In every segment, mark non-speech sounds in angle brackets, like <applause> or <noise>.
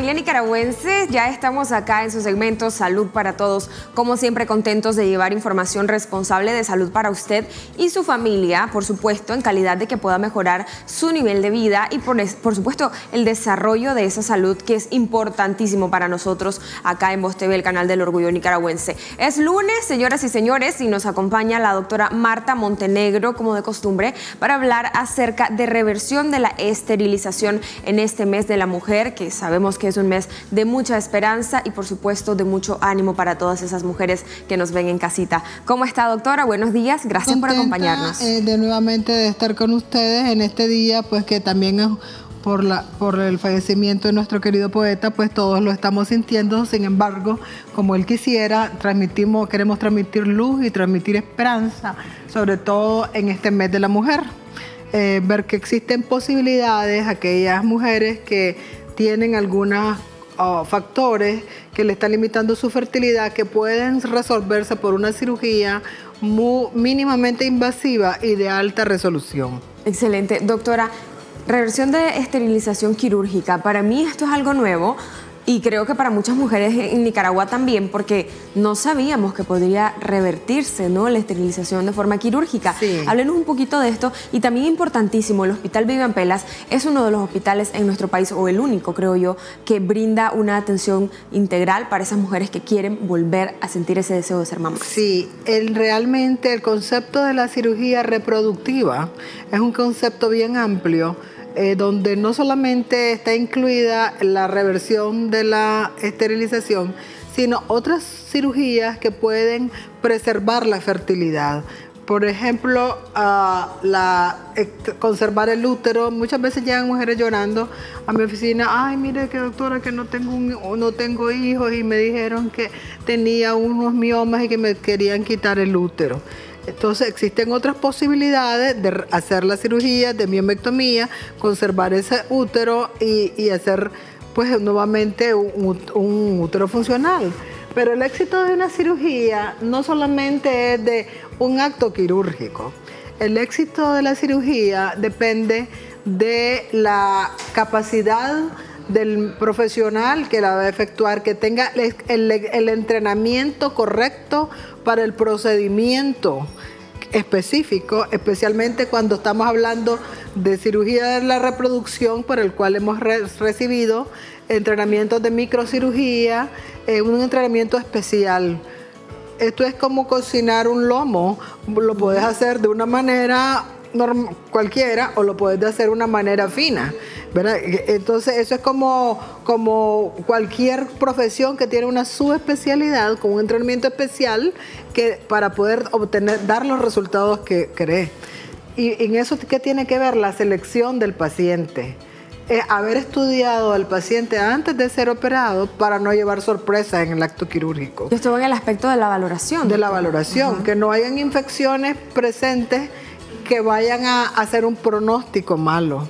familia nicaragüense. Ya estamos acá en su segmento Salud para Todos. Como siempre, contentos de llevar información responsable de salud para usted y su familia, por supuesto, en calidad de que pueda mejorar su nivel de vida y, por, por supuesto, el desarrollo de esa salud que es importantísimo para nosotros acá en Voz TV, el canal del Orgullo Nicaragüense. Es lunes, señoras y señores, y nos acompaña la doctora Marta Montenegro, como de costumbre, para hablar acerca de reversión de la esterilización en este mes de la mujer que sabemos que es un mes de mucha esperanza y por supuesto de mucho ánimo para todas esas mujeres que nos ven en casita. ¿Cómo está doctora? Buenos días, gracias por acompañarnos. Eh, de nuevamente de estar con ustedes en este día, pues que también es por, la, por el fallecimiento de nuestro querido poeta, pues todos lo estamos sintiendo, sin embargo, como él quisiera, transmitimos, queremos transmitir luz y transmitir esperanza, sobre todo en este mes de la mujer. Eh, ver que existen posibilidades, aquellas mujeres que tienen algunos oh, factores que le están limitando su fertilidad, que pueden resolverse por una cirugía mínimamente invasiva y de alta resolución. Excelente. Doctora, reversión de esterilización quirúrgica, para mí esto es algo nuevo. Y creo que para muchas mujeres en Nicaragua también, porque no sabíamos que podría revertirse ¿no? la esterilización de forma quirúrgica. Sí. Háblenos un poquito de esto. Y también importantísimo, el Hospital Vivian Pelas es uno de los hospitales en nuestro país, o el único, creo yo, que brinda una atención integral para esas mujeres que quieren volver a sentir ese deseo de ser mamás. Sí, el, realmente el concepto de la cirugía reproductiva es un concepto bien amplio eh, donde no solamente está incluida la reversión de la esterilización, sino otras cirugías que pueden preservar la fertilidad. Por ejemplo, ah, la, conservar el útero. Muchas veces llegan mujeres llorando a mi oficina, ay, mire que doctora, que no tengo, no tengo hijos y me dijeron que tenía unos miomas y que me querían quitar el útero. Entonces existen otras posibilidades de hacer la cirugía de miomectomía, conservar ese útero y, hacer pues nuevamente un, útero funcional. Pero el éxito de una cirugía no solamente es de un acto quirúrgico. El éxito de la cirugía depende de la capacidad del profesional que la va a efectuar, que tenga el entrenamiento correcto para el procedimiento específico, especialmente cuando estamos hablando de cirugía de la reproducción, por el cual hemos recibido entrenamientos de microcirugía, eh, un entrenamiento especial. Esto es como cocinar un lomo, lo puedes hacer de una manera cualquiera o lo puedes hacer de una manera fina. Entonces eso es como, como cualquier profesión que tiene una subespecialidad con un entrenamiento especial que para poder obtener, dar los resultados que cree. Y en eso, ¿qué tiene que ver? La selección del paciente. haber estudiado al paciente antes de ser operado para no llevar sorpresa en el acto quirúrgico. Esto va en el aspecto de la valoración. De la valoración, que no hayan infecciones presentes que vayan a hacer un pronóstico malo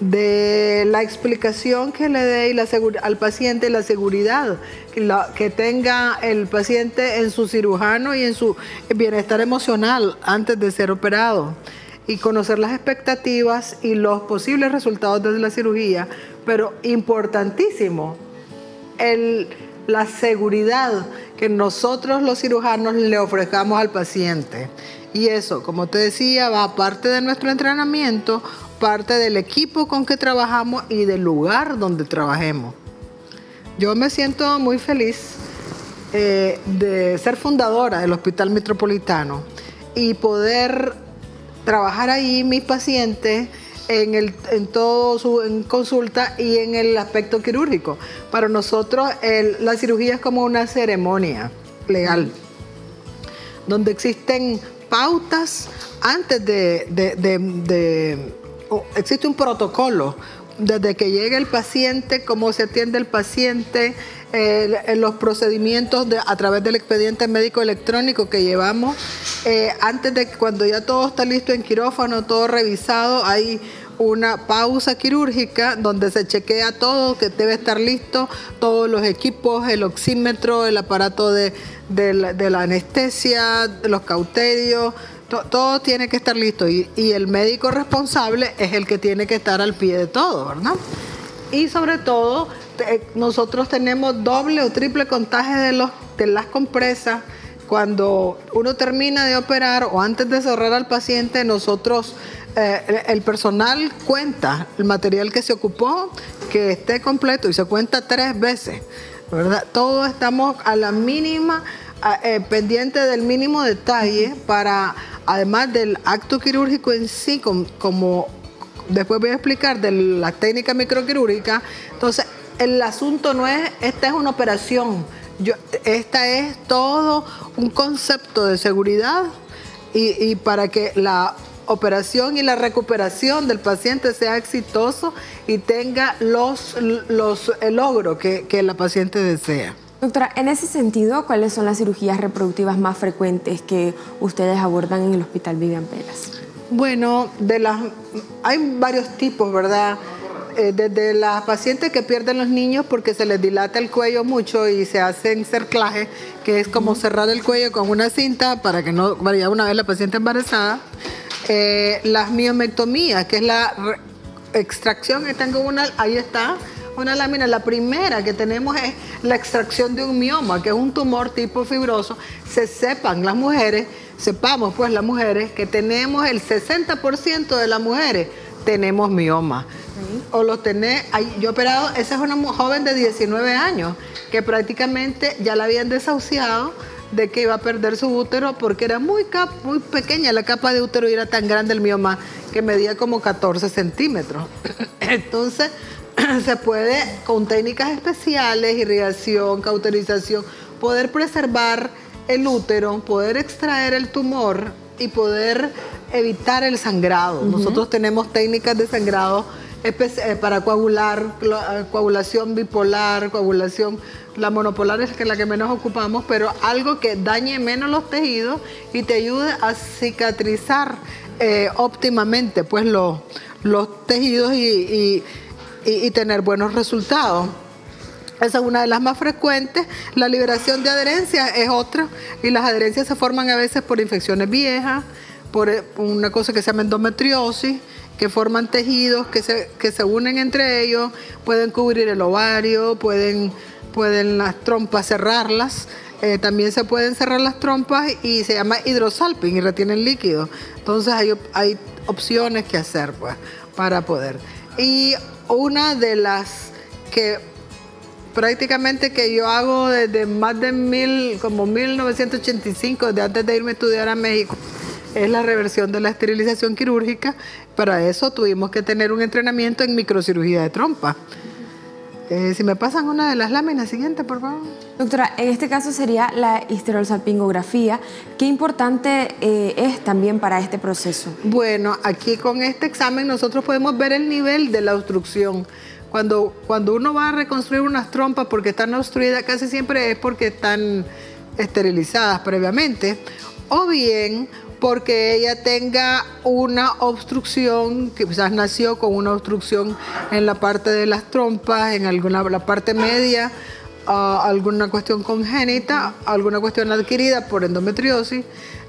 de la explicación que le dé al paciente, la seguridad que, tenga el paciente en su cirujano y en su bienestar emocional antes de ser operado y conocer las expectativas y los posibles resultados de la cirugía, pero importantísimo, la seguridad que nosotros los cirujanos le ofrezcamos al paciente. Y eso, como te decía, va aparte de nuestro entrenamiento, parte del equipo con que trabajamos y del lugar donde trabajemos. Yo me siento muy feliz eh, de ser fundadora del Hospital Metropolitano y poder trabajar ahí mis pacientes en, el, en todo su en consulta y en el aspecto quirúrgico. Para nosotros la cirugía es como una ceremonia legal, donde existen pautas antes de existe un protocolo desde que llega el paciente, cómo se atiende el paciente, los procedimientos a través del expediente médico electrónico que llevamos. Eh, antes de cuando ya todo está listo en quirófano, todo revisado, hay una pausa quirúrgica donde se chequea todo, que debe estar listo, todos los equipos, el oxímetro, el aparato de, la anestesia, los cauterios todo tiene que estar listo y, el médico responsable es el que tiene que estar al pie de todo, ¿verdad? y sobre todo nosotros tenemos doble o triple los, de las compresas. Cuando uno termina de operar o antes de cerrar al paciente, nosotros, eh, el personal cuenta el material que se ocupó, que esté completo y se cuenta tres veces. ¿verdad? Todos estamos a la mínima, eh, pendiente del mínimo detalle para, además del acto quirúrgico en sí, como después voy a explicar de la técnica microquirúrgica. Entonces, el asunto no es, esta es una operación, yo, esta es todo un concepto de seguridad y, para que la operación y la recuperación del paciente sea exitoso y tenga los, los el logro que, que la paciente desea. Doctora, en ese sentido, ¿cuáles son las cirugías reproductivas más frecuentes que ustedes abordan en el Hospital Vivian Pelas? Bueno, de las hay varios tipos, ¿verdad? Eh, desde las pacientes que pierden los niños porque se les dilata el cuello mucho y se hacen cerclaje, que es como cerrar el cuello con una cinta para que no vaya una vez la paciente embarazada. Eh, las miomectomías, que es la extracción, tengo una, ahí está, una lámina. La primera que tenemos es la extracción de un mioma, que es un tumor tipo fibroso. Se sepan las mujeres, sepamos pues las mujeres que tenemos el 60% de las mujeres tenemos mioma. O lo tenés, yo he operado, esa es una joven de 19 años que prácticamente ya la habían desahuciado de que iba a perder su útero porque era muy, muy pequeña la capa de útero y era tan grande el mioma que medía como 14 centímetros. <coughs> Entonces, <coughs> se puede, con técnicas especiales, irrigación, cauterización, poder preservar el útero, poder extraer el tumor y poder evitar el sangrado. Nosotros tenemos técnicas de sangrado para coagular, eh, coagulación bipolar, coagulación, la monopolar es la que menos ocupamos, pero algo que dañe menos los tejidos y te ayude a cicatrizar eh, óptimamente pues los, los tejidos y, y tener buenos resultados. Esa es una de las más frecuentes. La liberación de adherencia es otra. Y las adherencias se forman a veces por infecciones viejas, por eh, una cosa que se llama endometriosis, que forman tejidos que se, que se unen entre ellos, pueden cubrir el ovario, pueden, pueden las trompas cerrarlas. Eh, también se pueden cerrar las trompas y se llama hidrosalping y retienen líquido. Entonces hay, hay opciones que hacer pues, para poder. Y una de las que prácticamente que yo hago desde más de mil, como 1985, desde antes de irme a estudiar a México, es la reversión de la esterilización quirúrgica. Para eso tuvimos que tener un entrenamiento en microcirugía de trompa. Eh, si me pasan una de las láminas siguiente, por favor. Doctora, en este caso sería la histerosalpingografía. ¿Qué importante eh, es también para este proceso? Bueno, aquí con este examen nosotros podemos ver el nivel de la obstrucción. Cuando, cuando uno va a reconstruir unas trompas porque están obstruidas, casi siempre es porque están esterilizadas previamente. O bien porque ella tenga una obstrucción, que quizás nació con una obstrucción en la parte de las trompas, en alguna la parte media, ah, alguna cuestión congénita, alguna cuestión adquirida por endometriosis.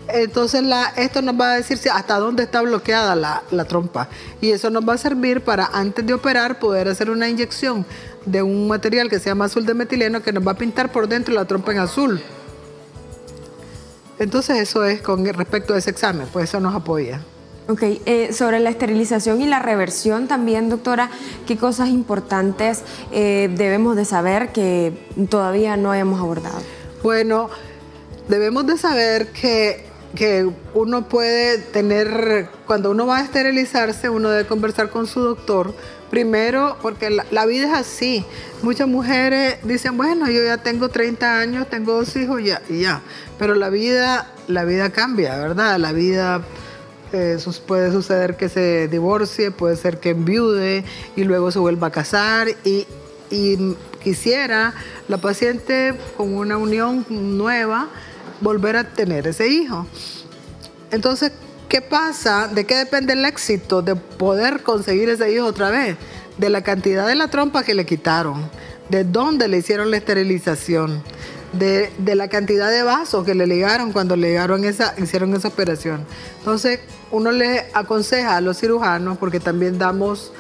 Entonces la, esto nos va a decir hasta dónde está bloqueada la, la, trompa y eso nos va a servir para antes de operar poder hacer una inyección de un material que se llama azul de metileno que nos va a pintar por dentro la trompa en azul. Entonces eso es con respecto a ese examen, pues eso nos apoya. Ok, eh, sobre la esterilización y la reversión también, doctora, ¿qué cosas importantes eh, debemos de saber que todavía no hayamos abordado? Bueno, debemos de saber que, que uno puede tener, cuando uno va a esterilizarse, uno debe conversar con su doctor Primero, porque la, vida es así. Muchas mujeres dicen, bueno, yo ya tengo 30 años, tengo dos hijos ya, ya. Pero la vida, la vida cambia, ¿verdad? La vida eh, puede suceder que se divorcie, puede ser que enviude y luego se vuelva a casar y quisiera la paciente con una unión nueva volver a tener ese hijo. Entonces, ¿Qué pasa? ¿De qué depende el éxito de poder conseguir ese hijo otra vez? De la cantidad de la trompa que le quitaron, de dónde le hicieron la esterilización, de, la cantidad de vasos que le ligaron cuando le esa, hicieron esa operación. Entonces, uno le aconseja a los cirujanos, porque también damos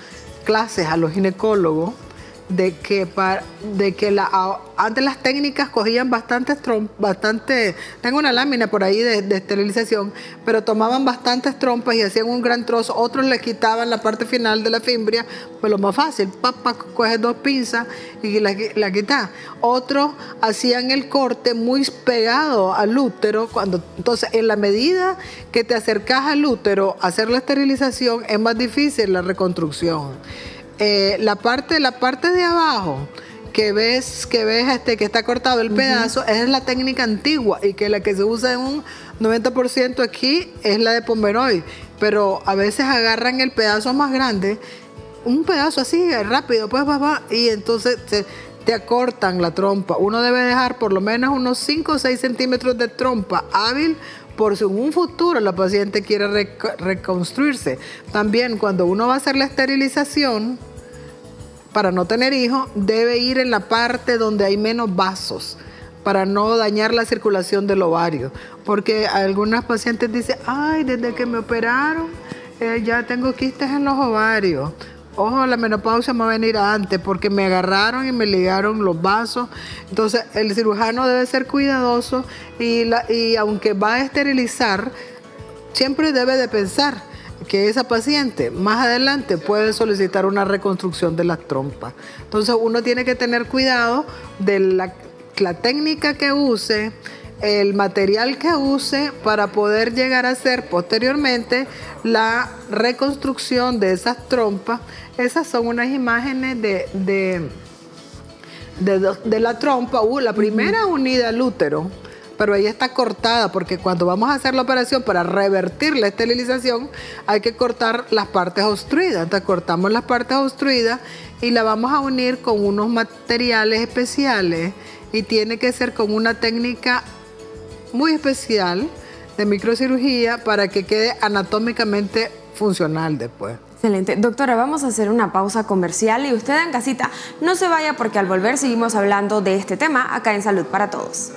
clases a los ginecólogos, de que, para, de que la, antes las técnicas cogían bastantes bastante, tengo una lámina por ahí de, esterilización, pero tomaban bastantes trompas y hacían un gran trozo, otros le quitaban la parte final de la fimbria, pues lo más fácil, papá, coges dos pinzas y la, la quitas. Otros hacían el corte muy pegado al útero, cuando, entonces en la medida que te acercas al útero, hacer la esterilización es más difícil la reconstrucción. Eh, la, parte, la parte de abajo que ves, que ves este, que está cortado el pedazo, es la técnica antigua y que la que se usa en un 90% aquí es la de Pomeroy. Pero a veces agarran el pedazo más grande, un pedazo así, rápido, pues va, y entonces te acortan la trompa. Uno debe dejar por lo menos unos 5 o 6 centímetros de trompa hábil por si en un futuro la paciente quiere reconstruirse. También cuando uno va a hacer la esterilización, para no tener hijos, debe ir en la parte donde hay menos vasos para no dañar la circulación del ovario. Porque algunas pacientes dicen, ay, desde que me operaron, eh, ya tengo quistes en los ovarios. Ojo, la menopausia me va a venir antes porque me agarraron y me ligaron los vasos. Entonces, el cirujano debe ser cuidadoso y, y aunque va a esterilizar, siempre debe de pensar que esa paciente más adelante puede solicitar una reconstrucción de las trompas. Entonces uno tiene que tener cuidado de la, técnica que use, el material que use para poder llegar a hacer posteriormente la reconstrucción de esas trompas. Esas son unas imágenes de, de, de, la trompa. Uh, la primera unida al útero pero ella está cortada porque cuando vamos a hacer la operación para revertir la esterilización hay que cortar las partes obstruidas. Entonces cortamos las partes obstruidas y la vamos a unir con unos materiales especiales y tiene que ser con una técnica muy especial de microcirugía para que quede anatómicamente funcional después. Excelente. Doctora, vamos a hacer una pausa comercial y usted en casita no se vaya porque al volver seguimos hablando de este tema acá en Salud para Todos.